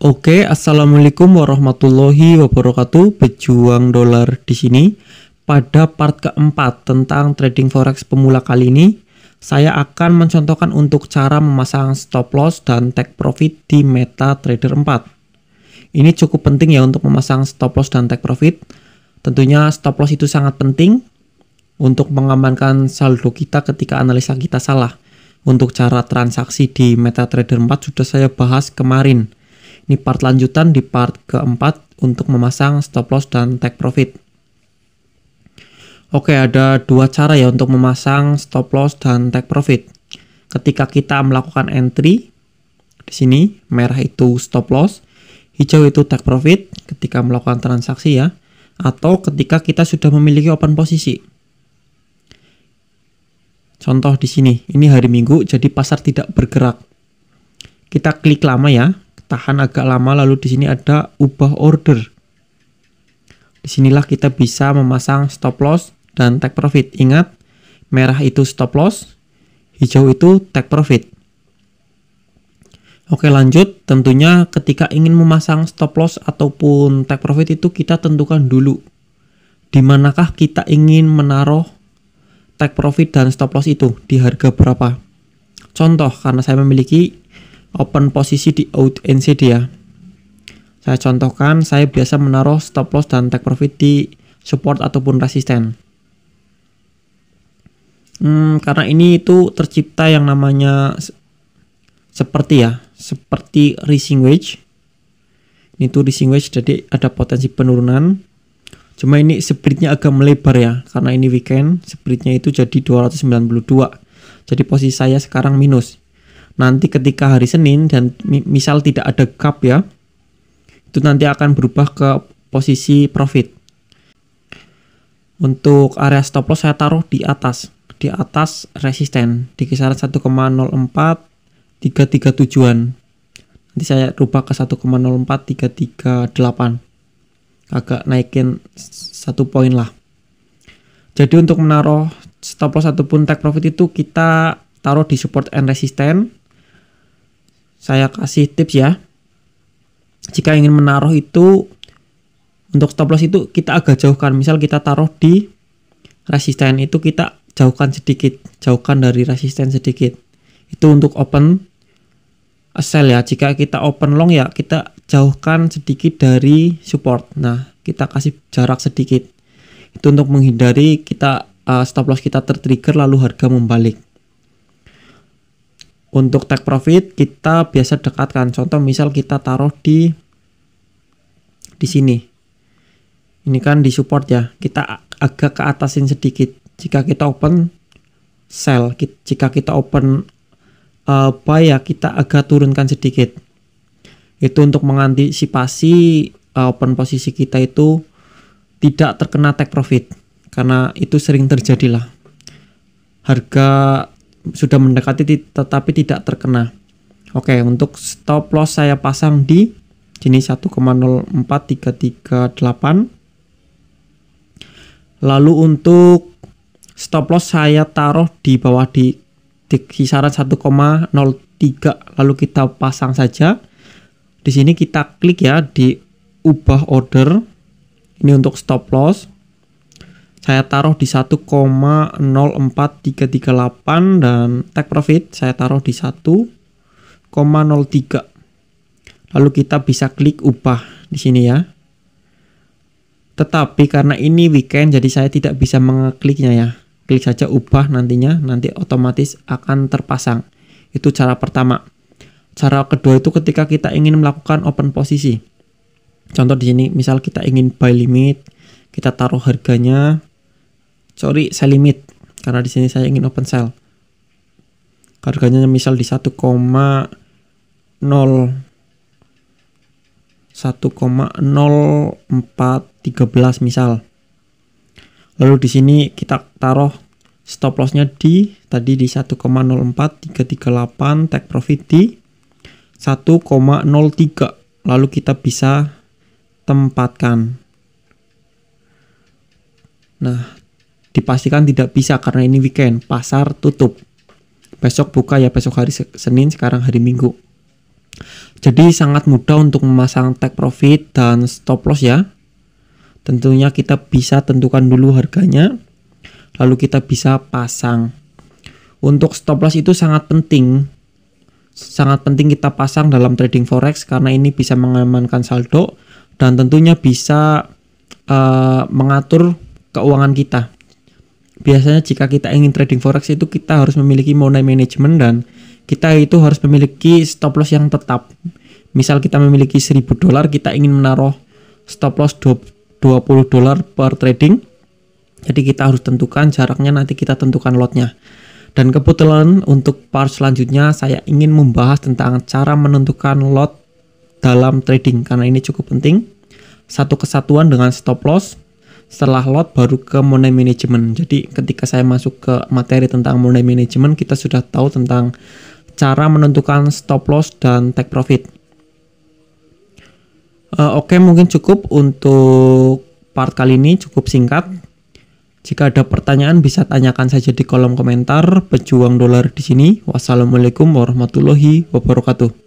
Oke, assalamualaikum warahmatullahi wabarakatuh. Pejuang dolar di sini. Pada part keempat tentang trading forex pemula kali ini, saya akan mencontohkan untuk cara memasang stop loss dan take profit di MetaTrader 4. Ini cukup penting ya untuk memasang stop loss dan take profit. Tentunya stop loss itu sangat penting untuk mengamankan saldo kita ketika analisa kita salah. Untuk cara transaksi di MetaTrader 4 sudah saya bahas kemarin. Ini part lanjutan di part keempat untuk memasang stop loss dan take profit. Oke, ada dua cara ya untuk memasang stop loss dan take profit. Ketika kita melakukan entry di sini, merah itu stop loss, hijau itu take profit ketika melakukan transaksi ya, atau ketika kita sudah memiliki open posisi. Contoh di sini, ini hari Minggu jadi pasar tidak bergerak. Kita klik lama ya, tahan agak lama lalu di sini ada ubah order. Di sinilah kita bisa memasang stop loss dan take profit. Ingat, merah itu stop loss, hijau itu take profit. Oke lanjut, tentunya ketika ingin memasang stop loss ataupun take profit itu kita tentukan dulu di manakah kita ingin menaruh take profit dan stop loss itu di harga berapa. Contoh, karena saya memiliki open posisi di NCD ya. Saya contohkan, saya biasa menaruh stop loss dan take profit di support ataupun resisten. Hmm, karena ini itu tercipta yang namanya seperti ya, seperti rising wedge. Ini tuh rising wedge jadi ada potensi penurunan. Cuma ini splitnya agak melebar ya, karena ini weekend, splitnya itu jadi 292. Jadi posisi saya sekarang minus. Nanti ketika hari Senin dan misal tidak ada gap ya, itu nanti akan berubah ke posisi profit. Untuk area stop loss saya taruh di atas di atas resisten di kisaran 1,04 33 tujuan. Nanti saya rubah ke 1,04 338 agak naikin satu poin lah. Jadi untuk menaruh stop loss ataupun take profit itu kita taruh di support and resistance saya kasih tips ya jika ingin menaruh itu untuk stop loss itu kita agak jauhkan misal kita taruh di resisten itu kita jauhkan sedikit, jauhkan dari resisten sedikit. Itu untuk open sell ya. Jika kita open long ya kita jauhkan sedikit dari support. Nah, kita kasih jarak sedikit. Itu untuk menghindari kita uh, stop loss kita tertrigger lalu harga membalik. Untuk take profit kita biasa dekatkan. Contoh misal kita taruh di di sini. Ini kan di support ya. Kita agak ke atasin sedikit jika kita open sell jika kita open uh, buy ya kita agak turunkan sedikit itu untuk mengantisipasi uh, open posisi kita itu tidak terkena take profit karena itu sering terjadi lah harga sudah mendekati tetapi tidak terkena. Oke untuk stop loss saya pasang di sini 1,04338 lalu untuk stop loss saya taruh di bawah di, di kisaran 1,03 lalu kita pasang saja. Di sini kita klik ya di ubah order. Ini untuk stop loss saya taruh di 1,04338 dan take profit saya taruh di 1,03 lalu kita bisa klik ubah di sini ya. Tetapi karena ini weekend jadi saya tidak bisa mengekliknya ya. Klik saja ubah nantinya nanti otomatis akan terpasang. Itu cara pertama. Cara kedua itu ketika kita ingin melakukan open posisi. Contoh di sini misal kita ingin buy limit kita taruh harganya sorry sell limit. Karena di sini saya ingin open sell harganya misal di 1,0 1,0413 misal. Lalu di sini kita taruh stop lossnya di tadi di 1,04338 take profit di 1,03 lalu kita bisa tempatkan. Nah dipastikan tidak bisa karena ini weekend pasar tutup besok buka ya besok hari Senin sekarang hari Minggu Jadi sangat mudah untuk memasang take profit dan stop loss ya. Tentunya kita bisa tentukan dulu harganya, lalu kita bisa pasang. Untuk stop loss itu sangat penting, sangat penting kita pasang dalam trading forex karena ini bisa mengamankan saldo dan tentunya bisa uh, mengatur keuangan kita. Biasanya jika kita ingin trading forex itu kita harus memiliki money management dan kita itu harus memiliki stop loss yang tetap. Misal kita memiliki 1000 dolar, kita ingin menaruh stop loss 20 dolar per trading. Jadi kita harus tentukan jaraknya nanti kita tentukan lotnya. Dan kebetulan untuk part selanjutnya saya ingin membahas tentang cara menentukan lot dalam trading karena ini cukup penting. Satu kesatuan dengan stop loss, setelah lot baru ke money management. Jadi ketika saya masuk ke materi tentang money management, kita sudah tahu tentang cara menentukan stop loss dan take profit. Uh, Oke, okay, mungkin cukup untuk part kali ini cukup singkat. Jika ada pertanyaan bisa tanyakan saja di kolom komentar. Pejuang dolar di sini. Wassalamualaikum warahmatullahi wabarakatuh.